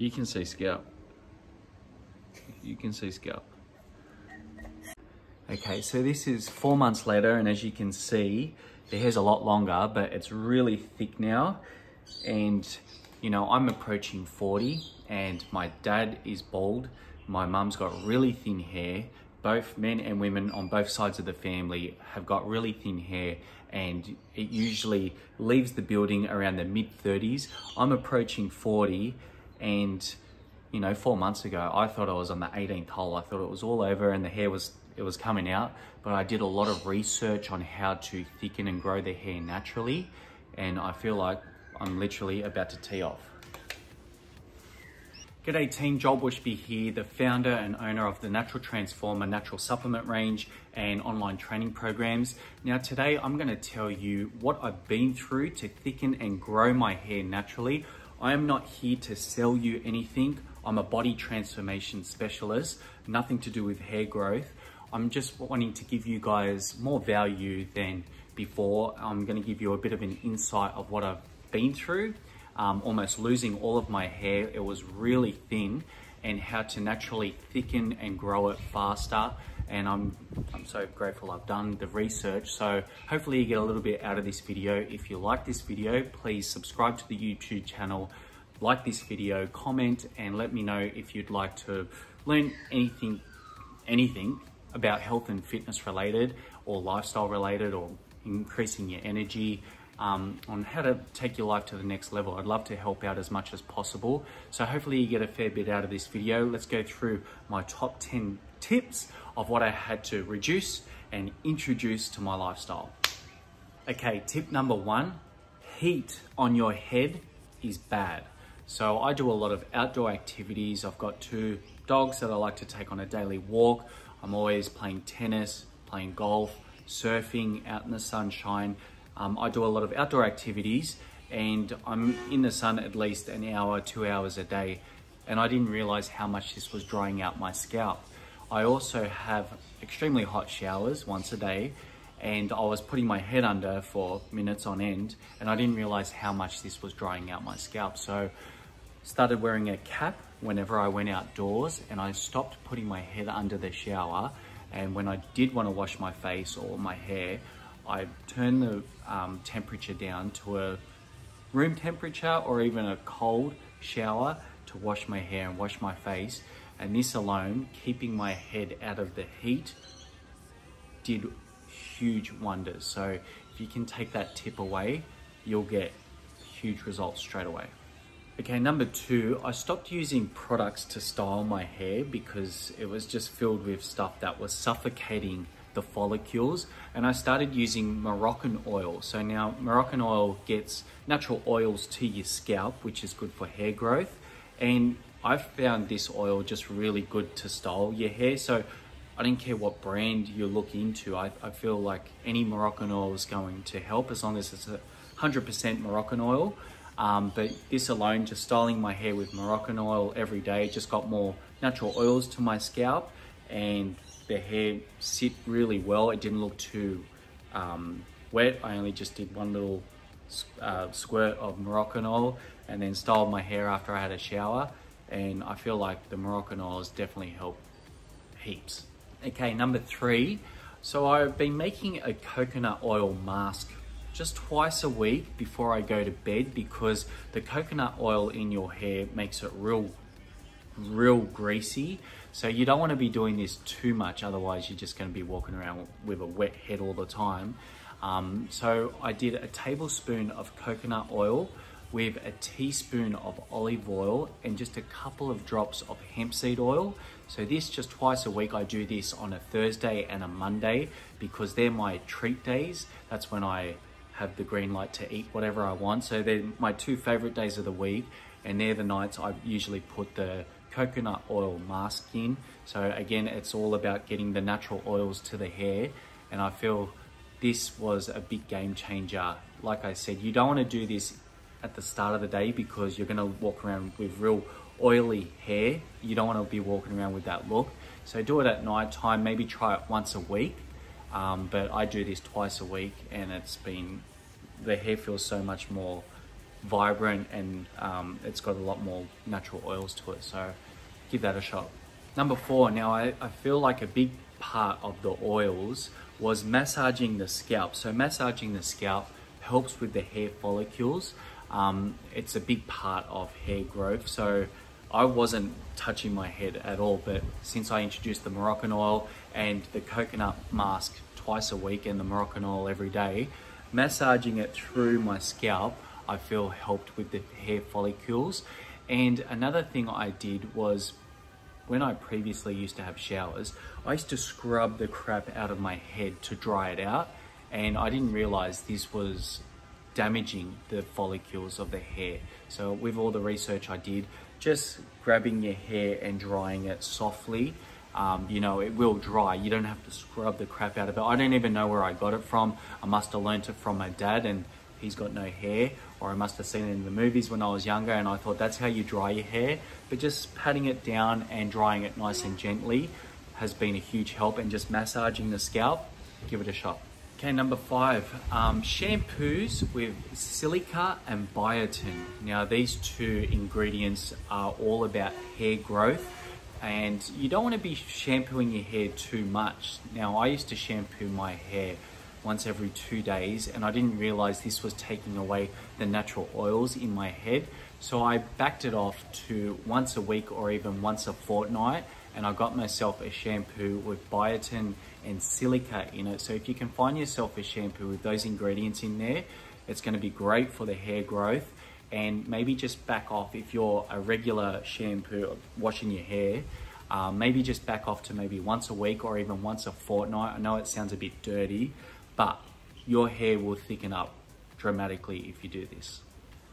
You can see scalp. You can see scalp. Okay, so this is four months later, and as you can see, the hair's a lot longer, but it's really thick now. And, you know, I'm approaching 40, and my dad is bald. My mum's got really thin hair. Both men and women on both sides of the family have got really thin hair, and it usually leaves the building around the mid 30s. I'm approaching 40, and you know, four months ago, I thought I was on the 18th hole. I thought it was all over and the hair was it was coming out, but I did a lot of research on how to thicken and grow the hair naturally, and I feel like I'm literally about to tee off. G'day team, Joel Bushby here, the founder and owner of the Natural Transformer natural supplement range and online training programs. Now today I'm gonna tell you what I've been through to thicken and grow my hair naturally. I am not here to sell you anything. I'm a body transformation specialist, nothing to do with hair growth. I'm just wanting to give you guys more value than before. I'm gonna give you a bit of an insight of what I've been through, um, almost losing all of my hair. It was really thin and how to naturally thicken and grow it faster. And I'm, I'm so grateful I've done the research. So hopefully you get a little bit out of this video. If you like this video, please subscribe to the YouTube channel, like this video, comment, and let me know if you'd like to learn anything, anything about health and fitness related or lifestyle related or increasing your energy um, on how to take your life to the next level. I'd love to help out as much as possible. So hopefully you get a fair bit out of this video. Let's go through my top 10 tips of what I had to reduce and introduce to my lifestyle. Okay, tip number one, heat on your head is bad. So I do a lot of outdoor activities. I've got two dogs that I like to take on a daily walk. I'm always playing tennis, playing golf, surfing out in the sunshine. Um, I do a lot of outdoor activities and I'm in the sun at least an hour, two hours a day. And I didn't realize how much this was drying out my scalp. I also have extremely hot showers once a day and I was putting my head under for minutes on end and I didn't realize how much this was drying out my scalp. So started wearing a cap whenever I went outdoors and I stopped putting my head under the shower and when I did want to wash my face or my hair, I turned the um, temperature down to a room temperature or even a cold shower to wash my hair and wash my face. And this alone, keeping my head out of the heat, did huge wonders. So if you can take that tip away, you'll get huge results straight away. Okay, number two, I stopped using products to style my hair because it was just filled with stuff that was suffocating the follicles and I started using Moroccan oil. So now Moroccan oil gets natural oils to your scalp, which is good for hair growth. And I found this oil just really good to style your hair. So I don't care what brand you look into. I, I feel like any Moroccan oil is going to help as long as it's a 100% Moroccan oil. Um, but this alone, just styling my hair with Moroccan oil every day, just got more natural oils to my scalp and the hair sit really well. It didn't look too um, wet. I only just did one little uh, squirt of Moroccan oil and then styled my hair after I had a shower. And I feel like the Moroccan oil has definitely helped heaps. Okay, number three. So I've been making a coconut oil mask just twice a week before I go to bed because the coconut oil in your hair makes it real, real greasy. So you don't want to be doing this too much, otherwise you're just going to be walking around with a wet head all the time. Um, so I did a tablespoon of coconut oil with a teaspoon of olive oil and just a couple of drops of hemp seed oil. So this just twice a week, I do this on a Thursday and a Monday because they're my treat days. That's when I have the green light to eat whatever I want. So they're my two favorite days of the week and they're the nights I usually put the coconut oil mask in. So again, it's all about getting the natural oils to the hair and I feel this was a big game changer. Like I said, you don't want to do this at the start of the day because you're going to walk around with real oily hair. You don't want to be walking around with that look. So do it at night time, maybe try it once a week. Um, but I do this twice a week and it's been the hair feels so much more vibrant and um, it's got a lot more natural oils to it. So give that a shot. Number four, now I, I feel like a big part of the oils was massaging the scalp. So massaging the scalp helps with the hair follicles. Um, it's a big part of hair growth. So I wasn't touching my head at all, but since I introduced the Moroccan oil and the coconut mask twice a week and the Moroccan oil every day, massaging it through my scalp, I feel helped with the hair follicles. And another thing I did was when I previously used to have showers, I used to scrub the crap out of my head to dry it out. And I didn't realize this was damaging the follicles of the hair. So with all the research I did, just grabbing your hair and drying it softly, um, you know, it will dry. You don't have to scrub the crap out of it. I don't even know where I got it from. I must have learnt it from my dad and he's got no hair or I must have seen it in the movies when I was younger and I thought that's how you dry your hair. But just patting it down and drying it nice and gently has been a huge help and just massaging the scalp, give it a shot. Okay, number five, um, shampoos with silica and biotin. Now these two ingredients are all about hair growth and you don't want to be shampooing your hair too much. Now I used to shampoo my hair once every two days and I didn't realize this was taking away the natural oils in my head. So I backed it off to once a week or even once a fortnight and I got myself a shampoo with biotin and silica in it. So if you can find yourself a shampoo with those ingredients in there, it's gonna be great for the hair growth and maybe just back off if you're a regular shampoo washing your hair um, maybe just back off to maybe once a week or even once a fortnight. I know it sounds a bit dirty, but your hair will thicken up dramatically if you do this.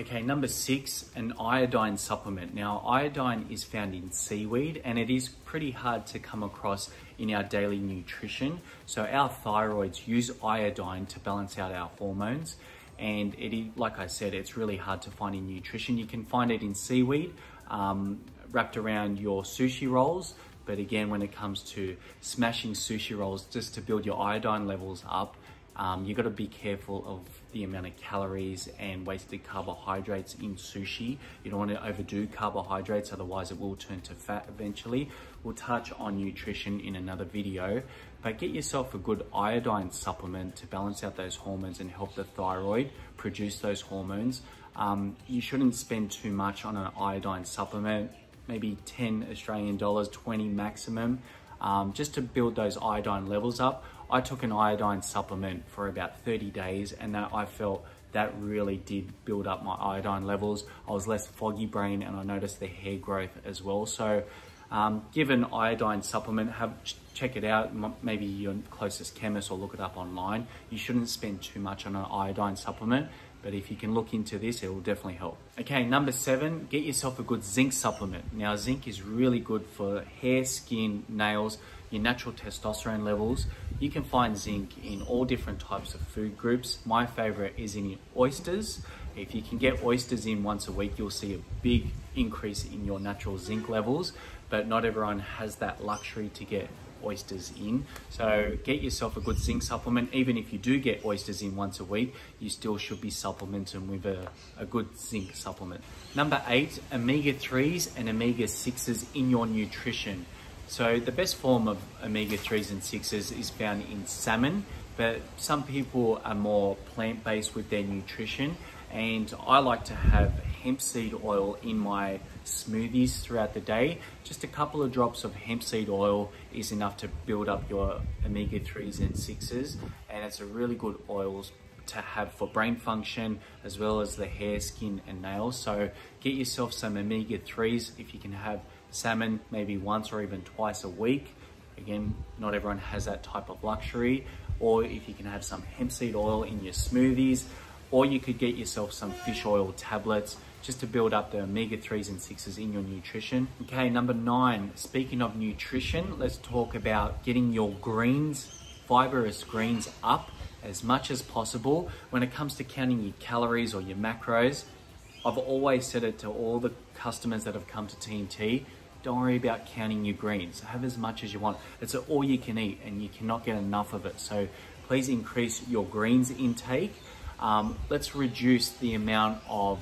Okay, number six, an iodine supplement. Now, iodine is found in seaweed and it is pretty hard to come across in our daily nutrition. So our thyroids use iodine to balance out our hormones. And it is, like I said, it's really hard to find in nutrition. You can find it in seaweed, um, wrapped around your sushi rolls. But again, when it comes to smashing sushi rolls, just to build your iodine levels up, um, you got to be careful of the amount of calories and wasted carbohydrates in sushi. You don't want to overdo carbohydrates, otherwise it will turn to fat eventually. We'll touch on nutrition in another video, but get yourself a good iodine supplement to balance out those hormones and help the thyroid produce those hormones. Um, you shouldn't spend too much on an iodine supplement, maybe 10 Australian dollars, 20 maximum, um, just to build those iodine levels up. I took an iodine supplement for about 30 days and that I felt that really did build up my iodine levels. I was less foggy brain and I noticed the hair growth as well. So um, give an iodine supplement, have check it out, maybe your closest chemist or look it up online. You shouldn't spend too much on an iodine supplement, but if you can look into this, it will definitely help. Okay, number seven, get yourself a good zinc supplement. Now, zinc is really good for hair, skin, nails, your natural testosterone levels. You can find zinc in all different types of food groups. My favorite is in oysters. If you can get oysters in once a week, you'll see a big increase in your natural zinc levels, but not everyone has that luxury to get oysters in. So get yourself a good zinc supplement. Even if you do get oysters in once a week, you still should be supplementing with a, a good zinc supplement. Number eight, omega-3s and omega-6s in your nutrition. So the best form of omega-3s and 6s is found in salmon, but some people are more plant-based with their nutrition and I like to have hemp seed oil in my smoothies throughout the day. Just a couple of drops of hemp seed oil is enough to build up your omega-3s and 6s and it's a really good oil to have for brain function as well as the hair, skin and nails. So get yourself some omega-3s if you can have salmon maybe once or even twice a week. Again, not everyone has that type of luxury. Or if you can have some hemp seed oil in your smoothies, or you could get yourself some fish oil tablets just to build up the omega-3s and 6s in your nutrition. Okay, number nine, speaking of nutrition, let's talk about getting your greens, fibrous greens up as much as possible. When it comes to counting your calories or your macros, I've always said it to all the customers that have come to TNT, don't worry about counting your greens. Have as much as you want. It's all you can eat and you cannot get enough of it. So please increase your greens intake. Um, let's reduce the amount of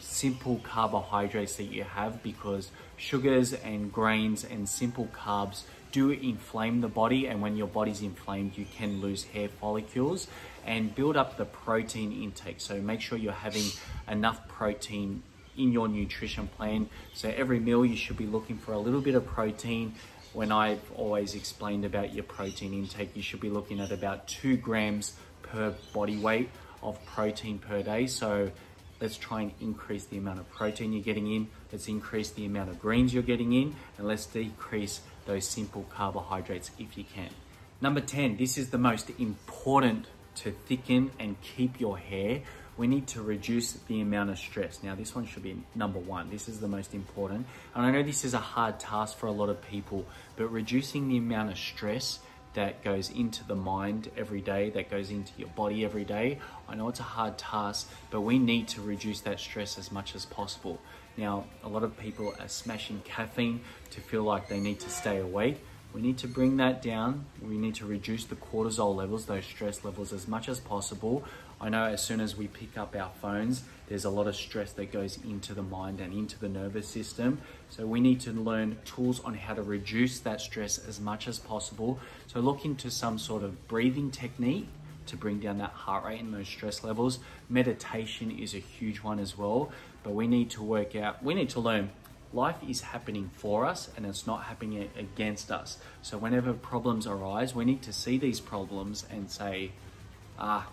simple carbohydrates that you have because sugars and grains and simple carbs do inflame the body and when your body's inflamed you can lose hair follicles and build up the protein intake so make sure you're having enough protein in your nutrition plan so every meal you should be looking for a little bit of protein when I've always explained about your protein intake you should be looking at about two grams per body weight of protein per day so let's try and increase the amount of protein you're getting in, let's increase the amount of greens you're getting in, and let's decrease those simple carbohydrates if you can. Number 10, this is the most important to thicken and keep your hair. We need to reduce the amount of stress. Now, this one should be number one. This is the most important. And I know this is a hard task for a lot of people, but reducing the amount of stress that goes into the mind every day, that goes into your body every day. I know it's a hard task, but we need to reduce that stress as much as possible. Now, a lot of people are smashing caffeine to feel like they need to stay awake. We need to bring that down. We need to reduce the cortisol levels, those stress levels, as much as possible. I know as soon as we pick up our phones, there's a lot of stress that goes into the mind and into the nervous system. So we need to learn tools on how to reduce that stress as much as possible. So look into some sort of breathing technique to bring down that heart rate and those stress levels. Meditation is a huge one as well, but we need to work out, we need to learn life is happening for us and it's not happening against us. So whenever problems arise, we need to see these problems and say, ah,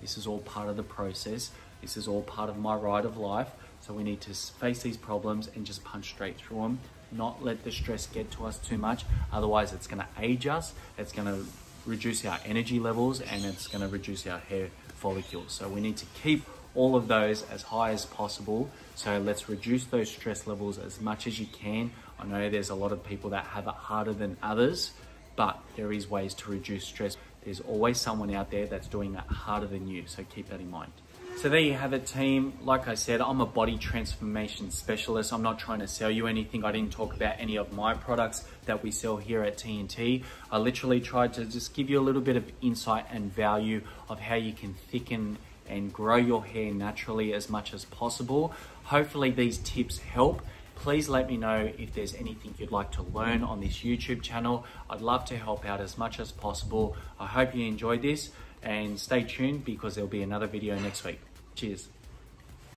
this is all part of the process. This is all part of my ride of life. So we need to face these problems and just punch straight through them, not let the stress get to us too much. Otherwise, it's going to age us. It's going to reduce our energy levels and it's going to reduce our hair follicles. So we need to keep all of those as high as possible. So let's reduce those stress levels as much as you can. I know there's a lot of people that have it harder than others, but there is ways to reduce stress. There's always someone out there that's doing that harder than you. So keep that in mind. So there you have it team. Like I said, I'm a body transformation specialist. I'm not trying to sell you anything. I didn't talk about any of my products that we sell here at TNT. I literally tried to just give you a little bit of insight and value of how you can thicken and grow your hair naturally as much as possible. Hopefully these tips help. Please let me know if there's anything you'd like to learn on this YouTube channel. I'd love to help out as much as possible. I hope you enjoyed this and stay tuned because there'll be another video next week. Cheers.